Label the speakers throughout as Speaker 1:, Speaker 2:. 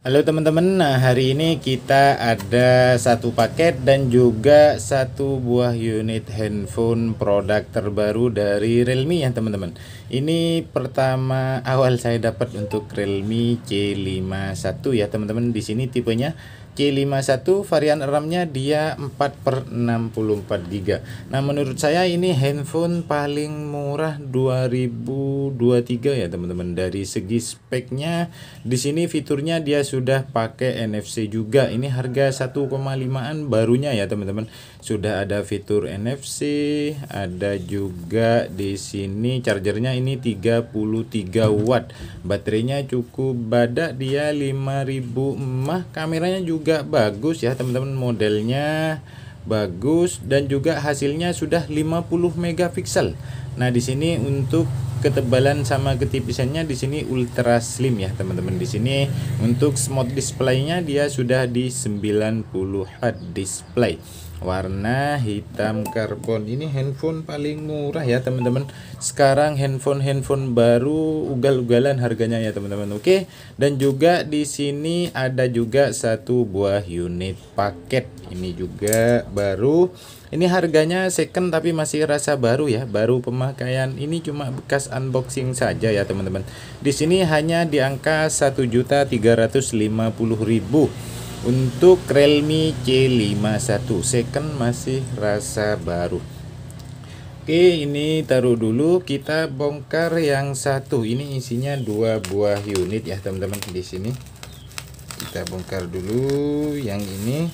Speaker 1: Halo teman-teman, nah hari ini kita ada satu paket dan juga satu buah unit handphone produk terbaru dari Realme ya teman-teman. Ini pertama awal saya dapat untuk Realme C51 ya teman-teman. Di sini tipenya C51 varian RAM-nya dia 4 per 64 GB. Nah menurut saya ini handphone paling murah 2023 ya teman-teman. Dari segi speknya di sini fiturnya dia sudah pakai NFC juga. Ini harga 1,5an barunya ya teman-teman. Sudah ada fitur NFC, ada juga di sini chargernya ini 33 watt. Baterainya cukup badak dia 5000 mAh. Kameranya juga juga bagus ya teman-teman modelnya bagus dan juga hasilnya sudah 50 megapiksel. Nah, di sini untuk ketebalan sama ketipisannya di sini ultra slim ya teman-teman. Di sini untuk smart displaynya dia sudah di 90 Hz display warna hitam karbon. Ini handphone paling murah ya teman-teman. Sekarang handphone-handphone baru ugal-ugalan harganya ya teman-teman. Oke? Dan juga di sini ada juga satu buah unit paket. Ini juga baru. Ini harganya second tapi masih rasa baru ya baru pemakaian. Ini cuma bekas unboxing saja ya teman-teman. Di sini hanya di angka 1.350.000 untuk Realme C51 second masih rasa baru. Oke ini taruh dulu kita bongkar yang satu. Ini isinya dua buah unit ya teman-teman di sini. Kita bongkar dulu yang ini.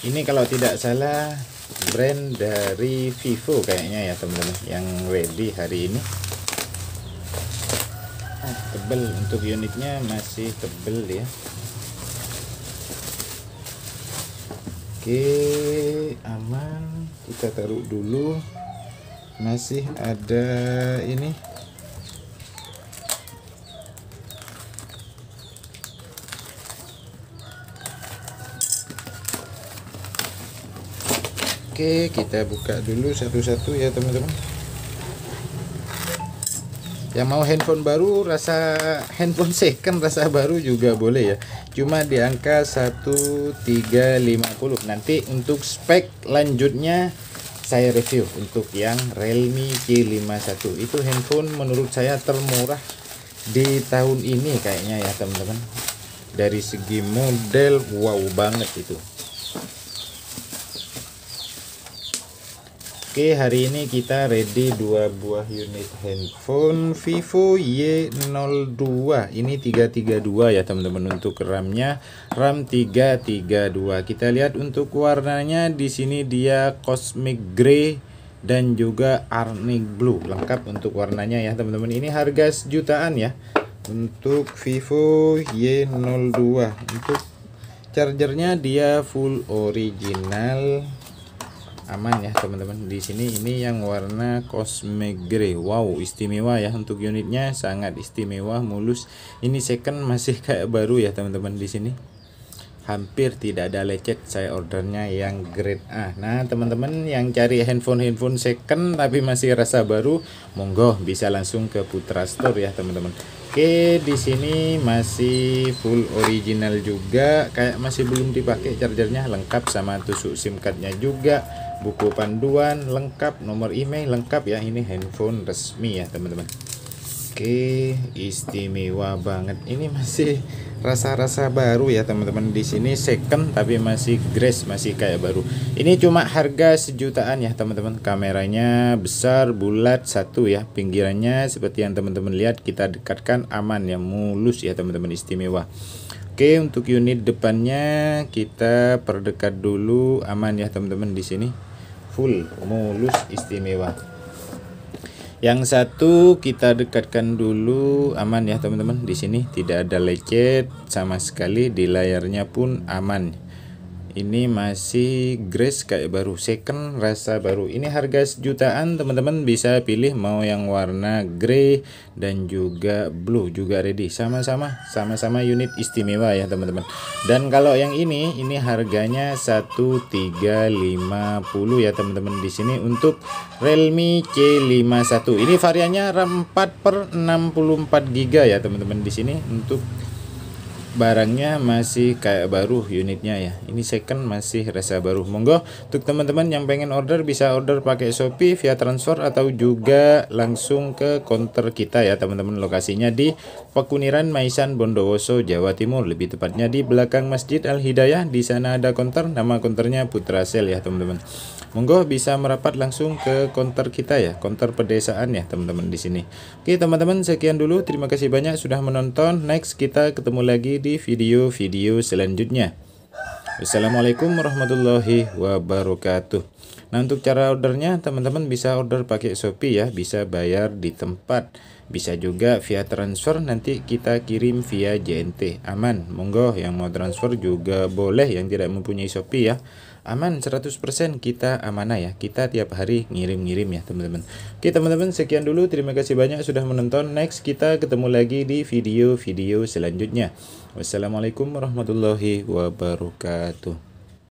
Speaker 1: Ini kalau tidak salah brand dari Vivo kayaknya ya teman-teman yang ready hari ini. Oh, tebel. Untuk unitnya masih tebel ya. Oke aman. Kita taruh dulu. Masih ada ini Oke kita buka dulu satu-satu ya teman-teman. Yang mau handphone baru rasa handphone second rasa baru juga boleh ya. Cuma di angka 1350 nanti untuk spek lanjutnya saya review untuk yang Realme C51 itu handphone menurut saya termurah di tahun ini kayaknya ya teman-teman. Dari segi model wow banget itu Oke hari ini kita ready dua buah unit handphone Vivo Y02. Ini 332 ya teman-teman untuk RAM-nya. RAM 332 kita lihat untuk warnanya. Di sini dia cosmic gray dan juga arctic blue. Lengkap untuk warnanya ya teman-teman. Ini harga sejutaan ya untuk Vivo Y02. Untuk chargernya dia full original aman ya teman-teman. Di sini ini yang warna cosmic gray wow istimewa ya. Untuk unitnya sangat istimewa mulus. Ini second masih kayak baru ya teman-teman di sini hampir tidak ada lecet saya ordernya yang grade A. Nah teman-teman yang cari handphone-handphone second tapi masih rasa baru monggo bisa langsung ke Putra Store ya teman-teman. Oke di sini masih full original juga. Kayak masih belum dipakai chargernya lengkap sama tusuk sim cardnya juga. Buku panduan lengkap nomor email lengkap ya. Ini handphone resmi ya teman-teman Oke istimewa banget. Ini masih rasa-rasa baru ya teman-teman. Di sini second tapi masih grace masih kayak baru. Ini cuma harga sejutaan ya teman-teman. Kameranya besar bulat satu ya. Pinggirannya seperti yang teman-teman lihat kita dekatkan aman ya mulus ya teman-teman. Istimewa. Oke untuk unit depannya kita perdekat dulu. Aman ya teman-teman di sini. Full mulus istimewa yang satu kita dekatkan dulu. Aman ya teman-teman. Di sini tidak ada lecet sama sekali. Di layarnya pun aman ini masih grace kayak baru second rasa baru. Ini harga sejutaan teman-teman bisa pilih mau yang warna grey dan juga blue juga ready. Sama-sama sama-sama unit istimewa ya teman-teman. Dan kalau yang ini ini harganya 1350 ya teman-teman. Di sini untuk Realme C51 ini variannya RAM 4 per 64 GB ya teman-teman. Di sini untuk barangnya masih kayak baru unitnya ya. Ini second masih rasa baru. Monggo untuk teman-teman yang pengen order bisa order pakai Shopee via transfer atau juga langsung ke counter kita ya teman-teman. Lokasinya di Pekuniran Maisan Bondowoso Jawa Timur. Lebih tepatnya di belakang Masjid Al Hidayah. Di sana ada counter nama counternya Putra Sel ya teman-teman. Monggo bisa merapat langsung ke counter kita ya counter pedesaan ya teman-teman di sini. Oke teman-teman sekian dulu. Terima kasih banyak sudah menonton. Next kita ketemu lagi di video-video selanjutnya. Assalamualaikum warahmatullahi wabarakatuh. Nah untuk cara ordernya teman-teman bisa order pakai Shopee ya, bisa bayar di tempat, bisa juga via transfer nanti kita kirim via JNT. Aman, monggo yang mau transfer juga boleh yang tidak mempunyai Shopee ya aman 100% kita amanah ya. Kita tiap hari ngirim-ngirim ya teman-teman. Oke teman-teman sekian dulu. Terima kasih banyak sudah menonton. Next kita ketemu lagi di video-video selanjutnya. Wassalamualaikum warahmatullahi wabarakatuh